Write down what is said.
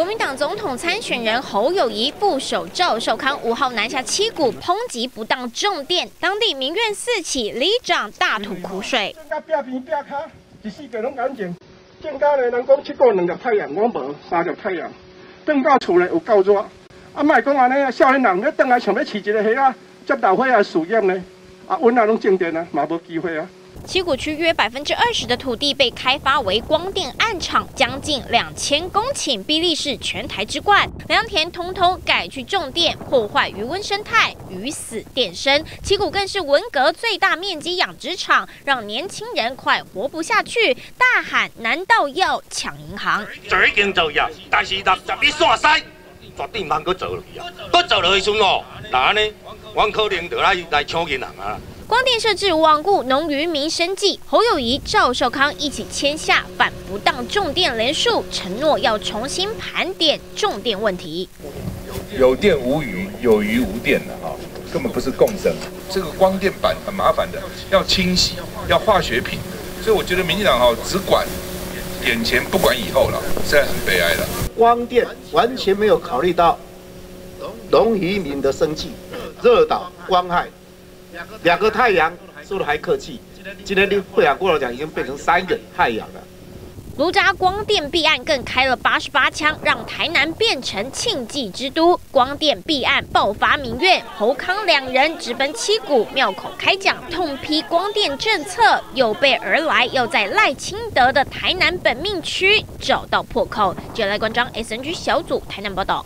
国民党总统参选人侯友谊副手赵寿康五号南下七股抨击不当重电，当地民怨四起，里长大吐苦水。正家呢，人讲七股两粒太阳，我无三粒太阳。等到厝呢有够热，啊，莫讲安尼啊，少年人要等来想要饲一个虾啊，接到火啊，事业呢，啊，阮啊拢静电啊，嘛无机会啊。七股区约百分之二十的土地被开发为光电暗场，将近两千公顷，比例是全台之冠。良田通通改去种电，破坏渔温生态，鱼死电生。七股更是文革最大面积养殖场，让年轻人快活不下去，大喊：难道要抢银行？做已经做呀，但是若十一线西，绝对唔够做落去啊！搁做落去时哦，那安尼，我可能就来来抢银行啊！光电设置罔顾农渔民生计，侯友谊、赵少康一起签下反不当重电联署，承诺要重新盘点重电问题。有电无鱼，有鱼无电的哈，根本不是共生。这个光电板很麻烦的，要清洗，要化学品，所以我觉得民进党哈只管眼前，不管以后了，实在很悲哀了。光电完全没有考虑到农渔民的生计，热岛光害。两个太阳说的还客气，今天的会阳过来讲已经变成三个太阳了。卢渣光电弊案更开了八十八枪，让台南变成庆忌之都。光电弊案爆发民怨，侯康两人直奔七股庙口开讲，痛批光电政策，有备而来，要在赖清德的台南本命区找到破口。接下来关张 SNG 小组台南报道。